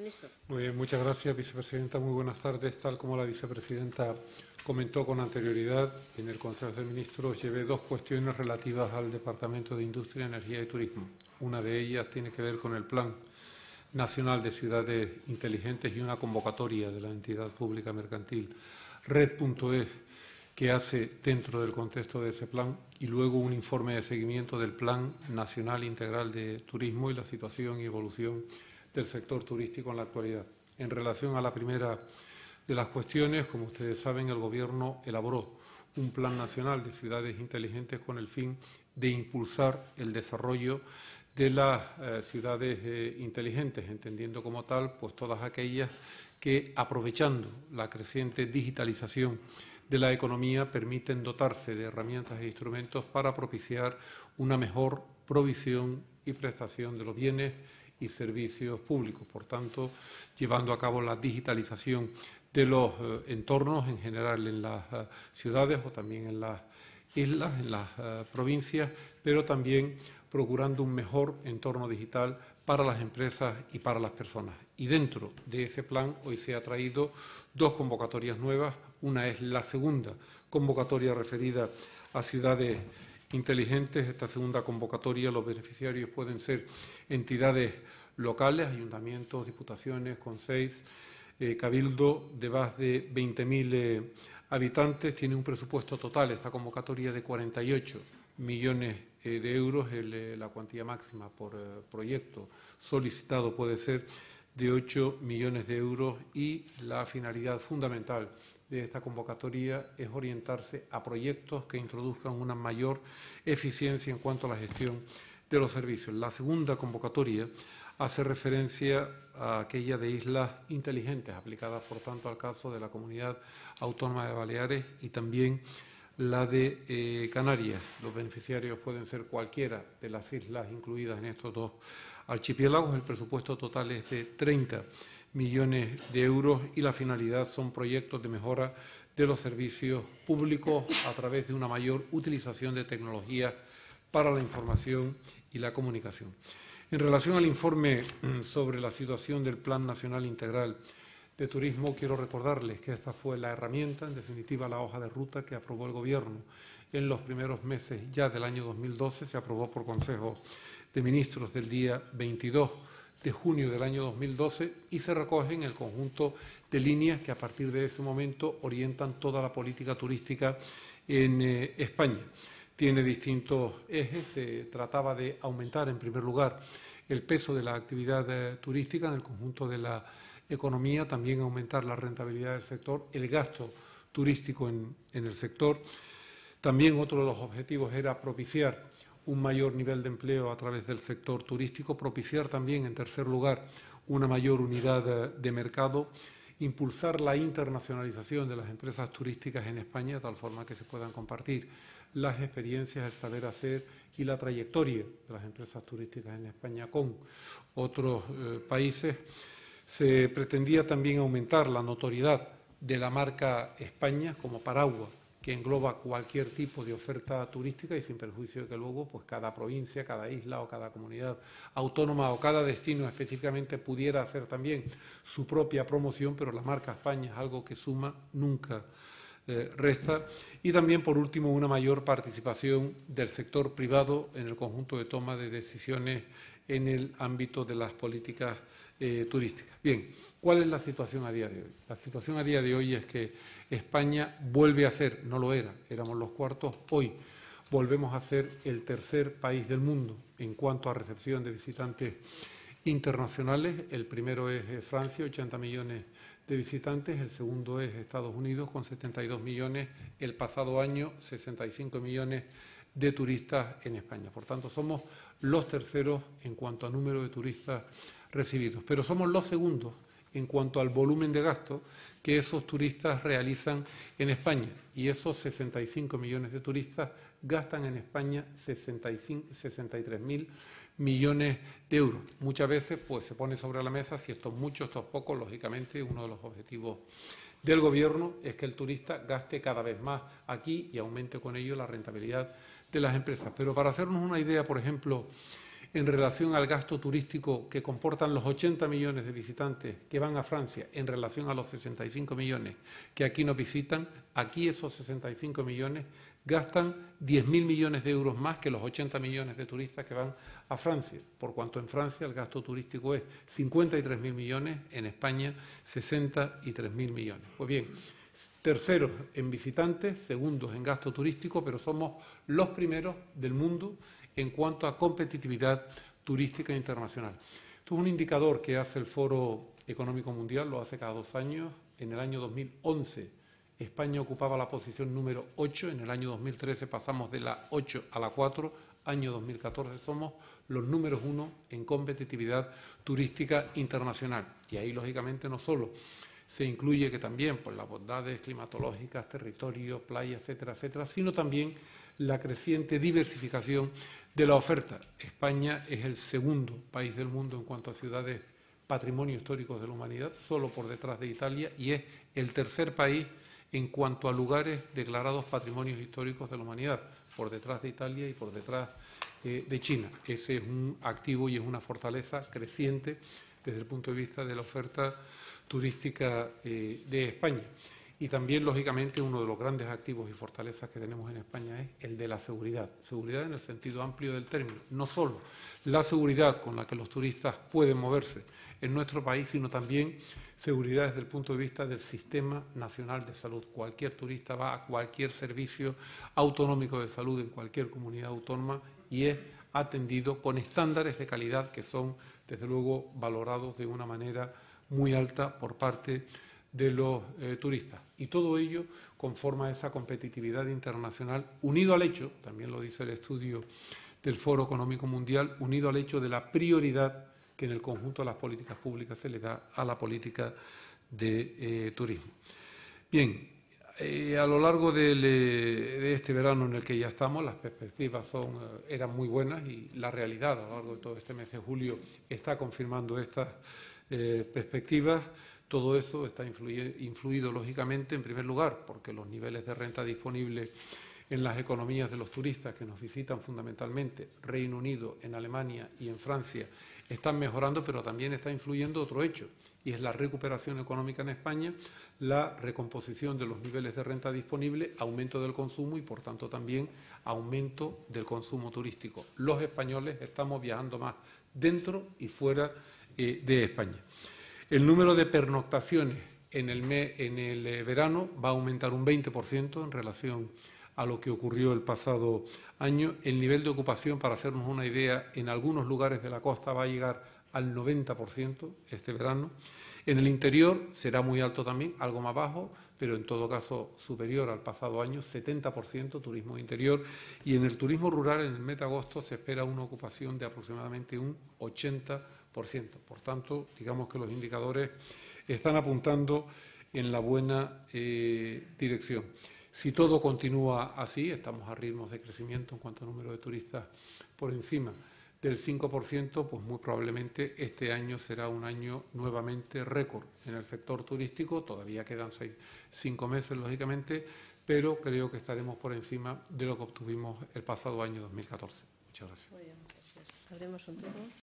Ministro. Muy bien, muchas gracias, vicepresidenta. Muy buenas tardes. Tal como la vicepresidenta comentó con anterioridad, en el Consejo de Ministros llevé dos cuestiones relativas al Departamento de Industria, Energía y Turismo. Una de ellas tiene que ver con el Plan Nacional de Ciudades Inteligentes y una convocatoria de la entidad pública mercantil Red.es que hace dentro del contexto de ese plan y luego un informe de seguimiento del Plan Nacional Integral de Turismo y la situación y evolución del sector turístico en la actualidad. En relación a la primera de las cuestiones, como ustedes saben, el Gobierno elaboró un plan nacional de ciudades inteligentes con el fin de impulsar el desarrollo de las eh, ciudades eh, inteligentes, entendiendo como tal pues todas aquellas que, aprovechando la creciente digitalización de la economía, permiten dotarse de herramientas e instrumentos para propiciar una mejor provisión y prestación de los bienes y servicios públicos. Por tanto, llevando a cabo la digitalización de los eh, entornos en general en las eh, ciudades o también en las islas, en las eh, provincias, pero también procurando un mejor entorno digital para las empresas y para las personas. Y dentro de ese plan hoy se ha traído dos convocatorias nuevas. Una es la segunda convocatoria referida a ciudades inteligentes. Esta segunda convocatoria, los beneficiarios pueden ser entidades locales, ayuntamientos, diputaciones, con seis, eh, cabildo de más de 20.000 eh, habitantes. Tiene un presupuesto total, esta convocatoria, de 48 millones eh, de euros. la cuantía máxima por proyecto solicitado puede ser de 8 millones de euros y la finalidad fundamental de esta convocatoria es orientarse a proyectos que introduzcan una mayor eficiencia en cuanto a la gestión de los servicios. La segunda convocatoria hace referencia a aquella de islas inteligentes, aplicadas, por tanto, al caso de la Comunidad Autónoma de Baleares y también la de eh, Canarias. Los beneficiarios pueden ser cualquiera de las islas incluidas en estos dos archipiélagos. El presupuesto total es de 30 millones de euros y la finalidad son proyectos de mejora de los servicios públicos a través de una mayor utilización de tecnologías para la información y la comunicación. En relación al informe mm, sobre la situación del Plan Nacional Integral de Turismo, quiero recordarles que esta fue la herramienta, en definitiva la hoja de ruta que aprobó el Gobierno en los primeros meses ya del año 2012, se aprobó por Consejo de Ministros del día 22 de junio del año 2012 y se recoge en el conjunto de líneas que a partir de ese momento orientan toda la política turística en eh, España. Tiene distintos ejes. Se trataba de aumentar, en primer lugar, el peso de la actividad eh, turística en el conjunto de la economía, también aumentar la rentabilidad del sector, el gasto turístico en el sector. También otro de los objetivos era propiciar un mayor nivel de empleo a través del sector turístico, propiciar también, en tercer lugar, una mayor unidad eh, de mercado, impulsar la internacionalización de las empresas turísticas en España, de tal forma que se puedan compartir las experiencias, el saber hacer y la trayectoria de las empresas turísticas en España con otros eh, países. Se pretendía también aumentar la notoriedad de la marca España como paraguas que engloba cualquier tipo de oferta turística y sin perjuicio de que luego pues cada provincia, cada isla o cada comunidad autónoma o cada destino específicamente pudiera hacer también su propia promoción, pero la marca España es algo que suma, nunca eh, resta. Y también, por último, una mayor participación del sector privado en el conjunto de toma de decisiones en el ámbito de las políticas eh. Bien, ¿cuál es la situación a día de hoy? La situación a día de hoy es que España vuelve a ser, no lo era, éramos los cuartos, hoy volvemos a ser el tercer país del mundo en cuanto a recepción de visitantes internacionales. El primero es eh, Francia, 80 millones de visitantes, el segundo es Estados Unidos con 72 millones, el pasado año 65 millones de turistas en España. Por tanto, somos los terceros en cuanto a número de turistas recibidos, pero somos los segundos en cuanto al volumen de gasto que esos turistas realizan en España. Y esos 65 millones de turistas gastan en España 63 mil millones de euros. Muchas veces pues, se pone sobre la mesa si esto es mucho, esto es poco. Lógicamente, uno de los objetivos del Gobierno es que el turista gaste cada vez más aquí y aumente con ello la rentabilidad de las empresas. Pero para hacernos una idea, por ejemplo, en relación al gasto turístico que comportan los 80 millones de visitantes que van a Francia en relación a los 65 millones que aquí nos visitan, aquí esos 65 millones gastan 10.000 millones de euros más que los 80 millones de turistas que van a Francia, por cuanto en Francia el gasto turístico es 53.000 millones, en España 63.000 millones. Pues bien, terceros en visitantes, segundos en gasto turístico, pero somos los primeros del mundo en cuanto a competitividad turística internacional. Esto es un indicador que hace el Foro Económico Mundial, lo hace cada dos años. En el año 2011 España ocupaba la posición número 8, en el año 2013 pasamos de la 8 a la 4, año 2014 somos los números uno en competitividad turística internacional. Y ahí, lógicamente, no solo se incluye que también por las bondades climatológicas, territorio, playa, etcétera, etcétera, sino también la creciente diversificación de la oferta. España es el segundo país del mundo en cuanto a ciudades patrimonio históricos de la humanidad, solo por detrás de Italia, y es el tercer país en cuanto a lugares declarados patrimonios históricos de la humanidad, por detrás de Italia y por detrás eh, de China. Ese es un activo y es una fortaleza creciente desde el punto de vista de la oferta turística eh, de España. Y también, lógicamente, uno de los grandes activos y fortalezas que tenemos en España es el de la seguridad. Seguridad en el sentido amplio del término. No solo la seguridad con la que los turistas pueden moverse en nuestro país, sino también seguridad desde el punto de vista del Sistema Nacional de Salud. Cualquier turista va a cualquier servicio autonómico de salud en cualquier comunidad autónoma y es atendido con estándares de calidad que son, desde luego, valorados de una manera muy alta por parte de los eh, turistas. Y todo ello conforma esa competitividad internacional, unido al hecho, también lo dice el estudio del Foro Económico Mundial, unido al hecho de la prioridad que en el conjunto de las políticas públicas se le da a la política de eh, turismo. Bien, eh, a lo largo de, este verano en el que ya estamos, las perspectivas son, eran muy buenas y la realidad a lo largo de todo este mes de julio está confirmando estas perspectivas. Todo eso está influido, lógicamente, en primer lugar, porque los niveles de renta disponibles en las economías de los turistas que nos visitan fundamentalmente, Reino Unido, en Alemania y en Francia, están mejorando, pero también está influyendo otro hecho, y es la recuperación económica en España, la recomposición de los niveles de renta disponible, aumento del consumo y, por tanto, también aumento del consumo turístico. Los españoles estamos viajando más dentro y fuera eh, de España. El número de pernoctaciones en el, en el eh, verano va a aumentar un 20% en relación a lo que ocurrió el pasado año. El nivel de ocupación, para hacernos una idea, en algunos lugares de la costa va a llegar al 90% este verano. En el interior será muy alto también, algo más bajo, pero en todo caso superior al pasado año, 70% turismo interior. Y en el turismo rural, en el mes de agosto, se espera una ocupación de aproximadamente un 80%. Por tanto, digamos que los indicadores están apuntando en la buena eh, dirección. Si todo continúa así, estamos a ritmos de crecimiento en cuanto a número de turistas por encima del 5%, pues muy probablemente este año será un año nuevamente récord en el sector turístico. Todavía quedan seis, cinco meses, lógicamente, pero creo que estaremos por encima de lo que obtuvimos el pasado año 2014. Muchas gracias.